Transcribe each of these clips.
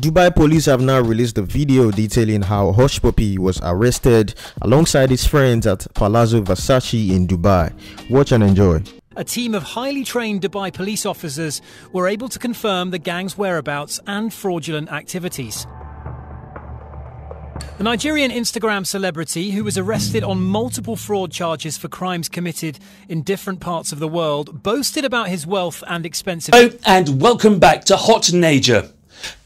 Dubai police have now released a video detailing how Hushpuppi was arrested alongside his friends at Palazzo Versace in Dubai. Watch and enjoy. A team of highly trained Dubai police officers were able to confirm the gang's whereabouts and fraudulent activities. The Nigerian Instagram celebrity, who was arrested on multiple fraud charges for crimes committed in different parts of the world, boasted about his wealth and expensive. Hello, and welcome back to HotNaija.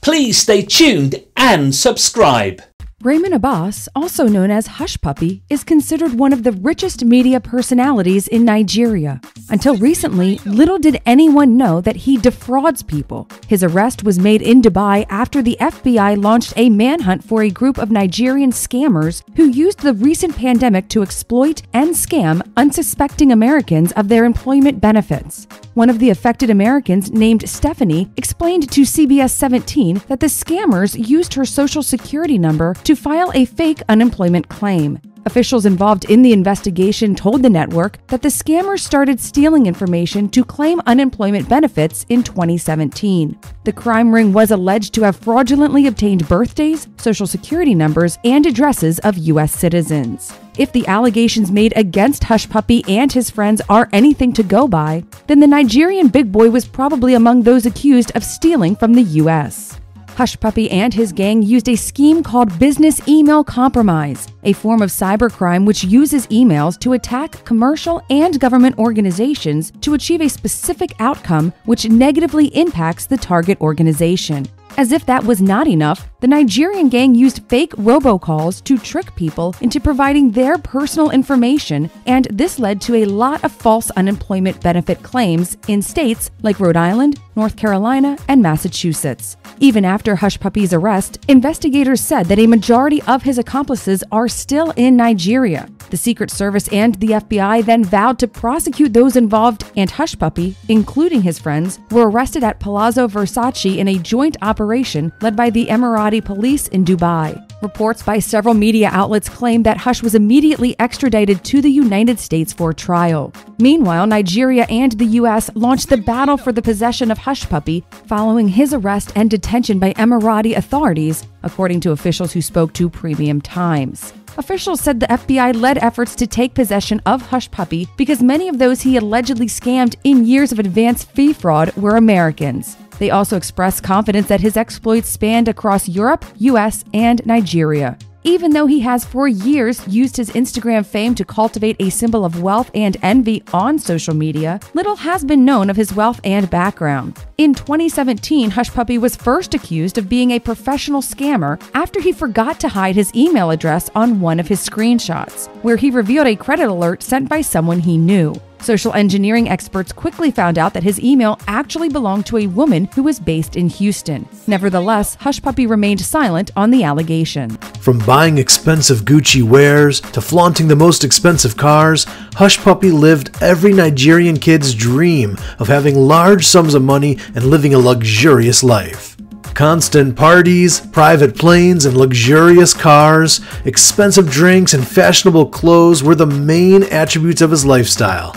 Please stay tuned and subscribe. Raymond Abbas, also known as Hushpuppi, is considered one of the richest media personalities in Nigeria. Until recently, little did anyone know that he defrauds people. His arrest was made in Dubai after the FBI launched a manhunt for a group of Nigerian scammers who used the recent pandemic to exploit and scam unsuspecting Americans of their employment benefits. One of the affected Americans, named Stephanie, explained to CBS 17 that the scammers used her social security number to file a fake unemployment claim. Officials involved in the investigation told the network that the scammers started stealing information to claim unemployment benefits in 2017. The crime ring was alleged to have fraudulently obtained birthdays, social security numbers, and addresses of U.S. citizens. If the allegations made against Hushpuppi and his friends are anything to go by, then the Nigerian big boy was probably among those accused of stealing from the U.S. Hushpuppi and his gang used a scheme called business email compromise, a form of cybercrime which uses emails to attack commercial and government organizations to achieve a specific outcome which negatively impacts the target organization. As if that was not enough, the Nigerian gang used fake robocalls to trick people into providing their personal information, and this led to a lot of false unemployment benefit claims in states like Rhode Island, North Carolina, and Massachusetts. Even after Hushpuppi's arrest, investigators said that a majority of his accomplices are still in Nigeria. The Secret Service and the FBI then vowed to prosecute those involved, and Hushpuppi, including his friends, were arrested at Palazzo Versace in a joint operation led by the Emirati police in Dubai. Reports by several media outlets claim that Hush was immediately extradited to the United States for trial. Meanwhile, Nigeria and the U.S. launched the battle for the possession of Hushpuppi following his arrest and detention by Emirati authorities, according to officials who spoke to Premium Times. Officials said the FBI led efforts to take possession of Hushpuppi because many of those he allegedly scammed in years of advanced fee fraud were Americans. They also expressed confidence that his exploits spanned across Europe, US, and Nigeria. Even though he has for years used his Instagram fame to cultivate a symbol of wealth and envy on social media, little has been known of his wealth and background. In 2017, Hushpuppi was first accused of being a professional scammer after he forgot to hide his email address on one of his screenshots, where he revealed a credit alert sent by someone he knew. Social engineering experts quickly found out that his email actually belonged to a woman who was based in Houston. Nevertheless, Hushpuppi remained silent on the allegation. From buying expensive Gucci wares to flaunting the most expensive cars, Hushpuppi lived every Nigerian kid's dream of having large sums of money and living a luxurious life. Constant parties, private planes, and luxurious cars, expensive drinks, and fashionable clothes were the main attributes of his lifestyle.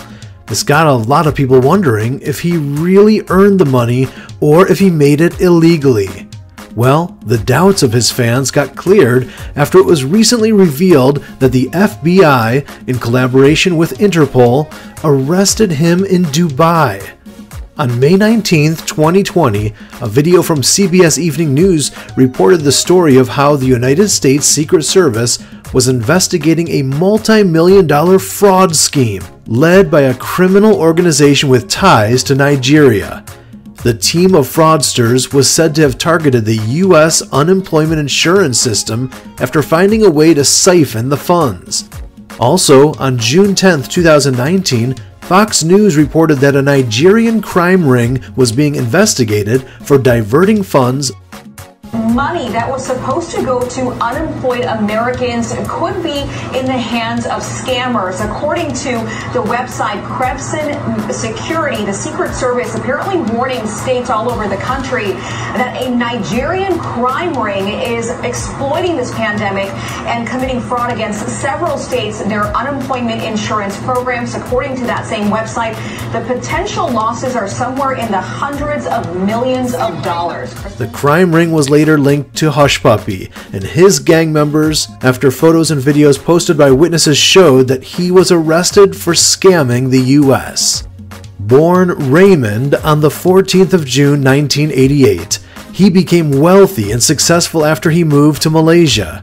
This got a lot of people wondering if he really earned the money or if he made it illegally. Well, the doubts of his fans got cleared after it was recently revealed that the FBI, in collaboration with Interpol, arrested him in Dubai. On May 19, 2020, a video from CBS Evening News reported the story of how the United States Secret Service was investigating a multi million dollar fraud scheme led by a criminal organization with ties to Nigeria. The team of fraudsters was said to have targeted the U.S. unemployment insurance system after finding a way to siphon the funds. Also, on June 10, 2019, Fox News reported that a Nigerian crime ring was being investigated for diverting funds money that was supposed to go to unemployed Americans could be in the hands of scammers. According to the website Crevson Security, the Secret Service apparently warning states all over the country that a Nigerian crime ring is exploiting this pandemic and committing fraud against several states, their unemployment insurance programs. According to that same website, the potential losses are somewhere in the hundreds of millions of dollars. The crime ring was later linked to Hushpuppi and his gang members after photos and videos posted by witnesses showed that he was arrested for scamming the US. Born Raymond on the 14th of June 1988, he became wealthy and successful after he moved to Malaysia.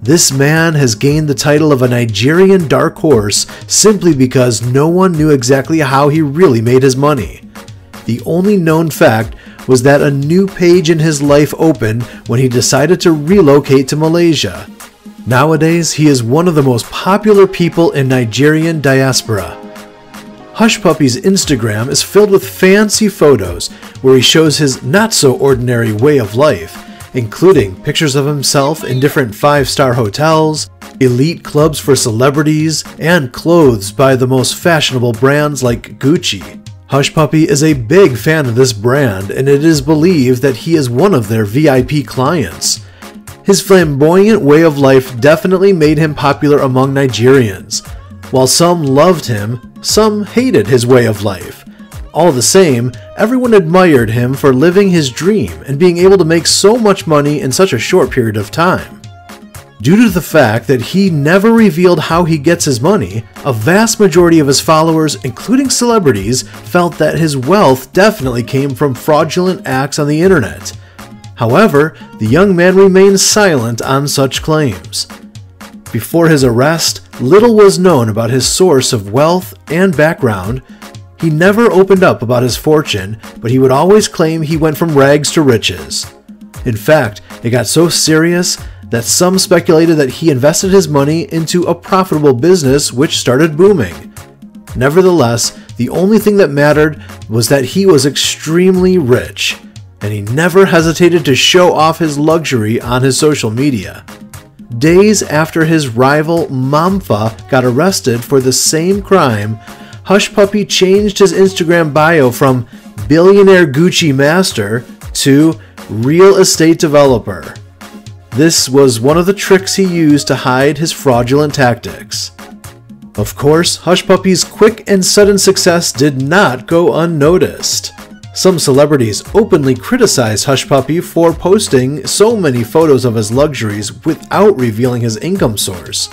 This man has gained the title of a Nigerian dark horse simply because no one knew exactly how he really made his money. The only known fact was that a new page in his life opened when he decided to relocate to Malaysia. Nowadays, he is one of the most popular people in Nigerian diaspora. Hushpuppi's Instagram is filled with fancy photos where he shows his not so ordinary way of life, including pictures of himself in different five star hotels, elite clubs for celebrities, and clothes by the most fashionable brands like Gucci. Hushpuppi is a big fan of this brand, and it is believed that he is one of their VIP clients. His flamboyant way of life definitely made him popular among Nigerians. While some loved him, some hated his way of life. All the same, everyone admired him for living his dream and being able to make so much money in such a short period of time. Due to the fact that he never revealed how he gets his money, a vast majority of his followers, including celebrities, felt that his wealth definitely came from fraudulent acts on the internet. However, the young man remained silent on such claims. Before his arrest, little was known about his source of wealth and background. He never opened up about his fortune, but he would always claim he went from rags to riches. In fact, it got so serious that some speculated that he invested his money into a profitable business which started booming. Nevertheless, the only thing that mattered was that he was extremely rich, and he never hesitated to show off his luxury on his social media. Days after his rival Mompha got arrested for the same crime, Hushpuppi changed his Instagram bio from billionaire Gucci master to real estate developer. This was one of the tricks he used to hide his fraudulent tactics. Of course, Hushpuppi's quick and sudden success did not go unnoticed. Some celebrities openly criticized Hushpuppi for posting so many photos of his luxuries without revealing his income source.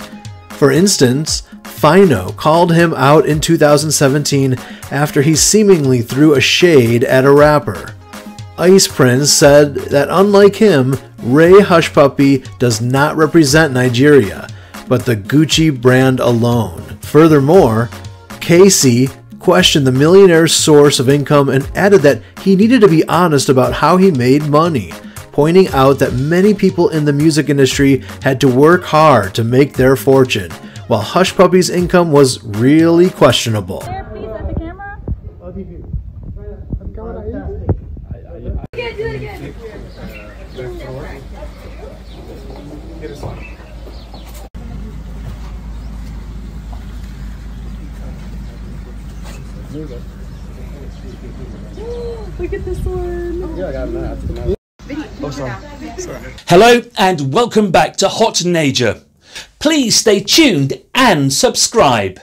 For instance, Fino called him out in 2017 after he seemingly threw a shade at a rapper. Ice Prince said that unlike him, Ray Hushpuppi does not represent Nigeria, but the Gucci brand alone. Furthermore, Casey questioned the millionaire's source of income and added that he needed to be honest about how he made money, pointing out that many people in the music industry had to work hard to make their fortune, while Hushpuppi's income was really questionable. Look at this one. Yeah, I got that. Oh, Hello and welcome back to HotNaija. Please stay tuned and subscribe.